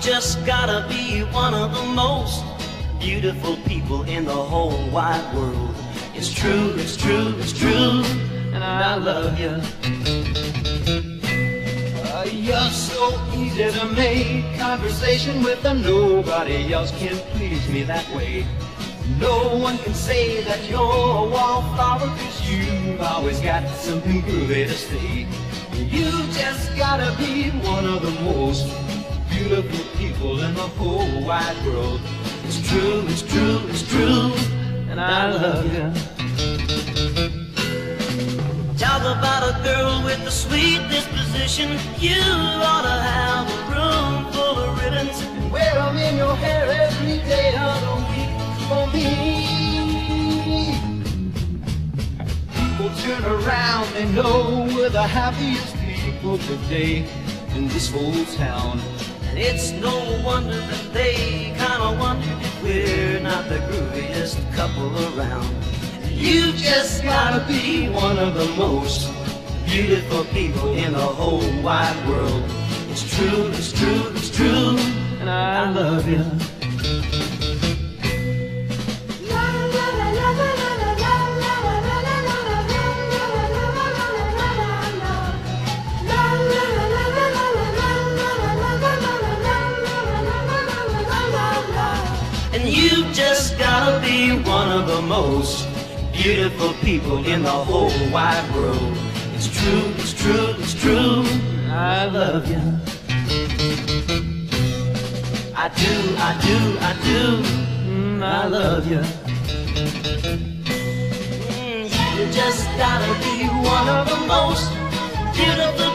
just gotta be one of the most beautiful people in the whole wide world. It's true, it's true, it's true, and I love you. Uh, you're so easy to make conversation with, and nobody else can please me that way. No one can say that you're a wallflower, cause you've always got something groovy to say. You just gotta be one of the most beautiful people in the whole wide world. It's true, it's true, it's true, and I love you. Talk about a girl with a sweet disposition. You ought to have a room full of ribbons and wear them in your hair every day of the week for me. People turn around, they know we're the happiest people today in this whole town. And it's no wonder that they kinda wonder if we're not the grooviest couple around. You just gotta be one of the most beautiful people in the whole wide world. It's true, it's true, it's true, and I love you. And you just gotta be one of the most beautiful people in the whole wide world. It's true, it's true, it's true. I love you. I do, I do, I do. Mm, I love you. Mm, you just gotta be one of the most beautiful